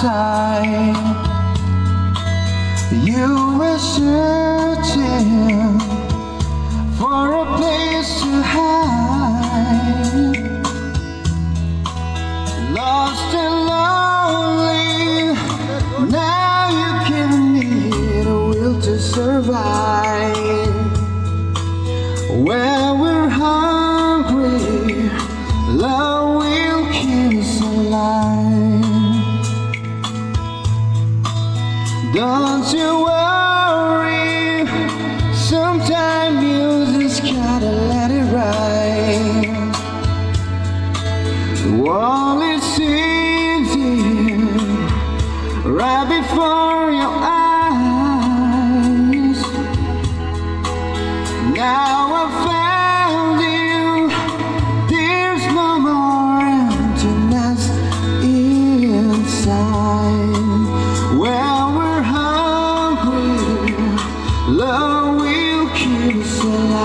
side. You were searching for a place to hide. Don't you worry, sometimes you just gotta let it ride. The wall is sitting right before your eyes. Now Love will kill someone.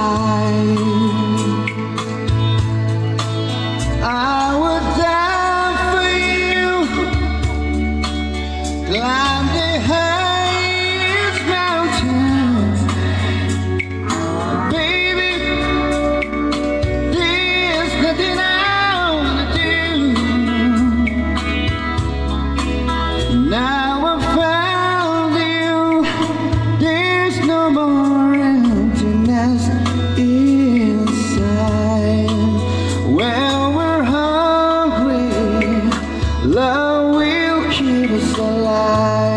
Love will keep us alive.